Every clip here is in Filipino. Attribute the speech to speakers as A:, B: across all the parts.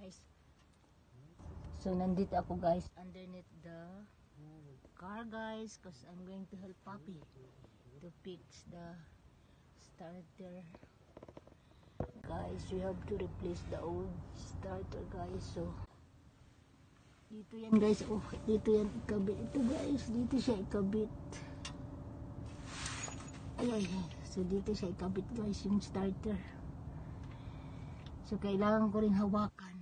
A: guys. So, nandito ako guys underneath the car guys because I'm going to help Papi to fix the starter. Guys, we have to replace the old starter guys. So, dito yan guys. Oh, dito yan ikabit. Ito guys, dito siya ikabit. Ay, ay, ay. So, dito siya ikabit guys, yung starter. So, kailangan ko rin hawakan.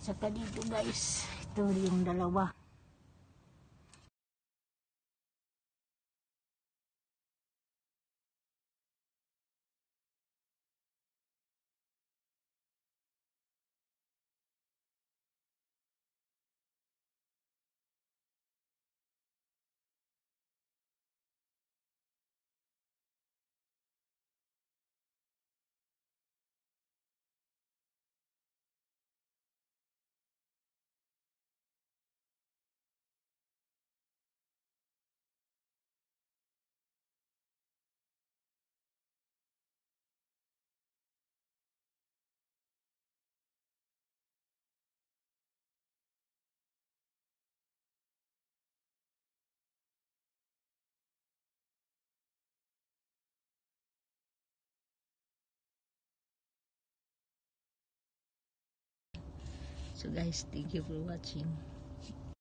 A: Saka dito guys, ito yung dalawa. So guys, thank you for watching.